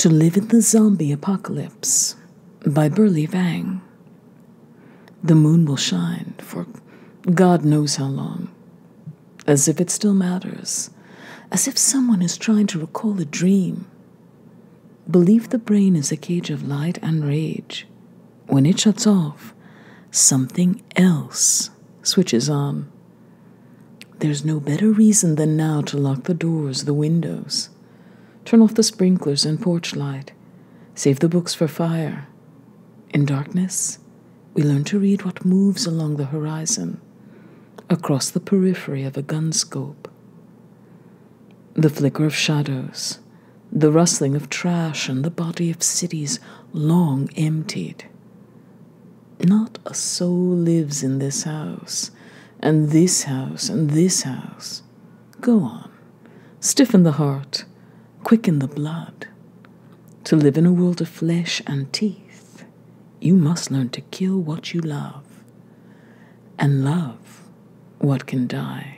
To Live in the Zombie Apocalypse by Burlee Vang. The moon will shine for God knows how long, as if it still matters, as if someone is trying to recall a dream. Believe the brain is a cage of light and rage. When it shuts off, something else switches on. There's no better reason than now to lock the doors, the windows Turn off the sprinklers and porch light. Save the books for fire. In darkness, we learn to read what moves along the horizon, across the periphery of a gun scope. The flicker of shadows, the rustling of trash, and the body of cities long emptied. Not a soul lives in this house, and this house, and this house. Go on, stiffen the heart quicken the blood. To live in a world of flesh and teeth, you must learn to kill what you love and love what can die.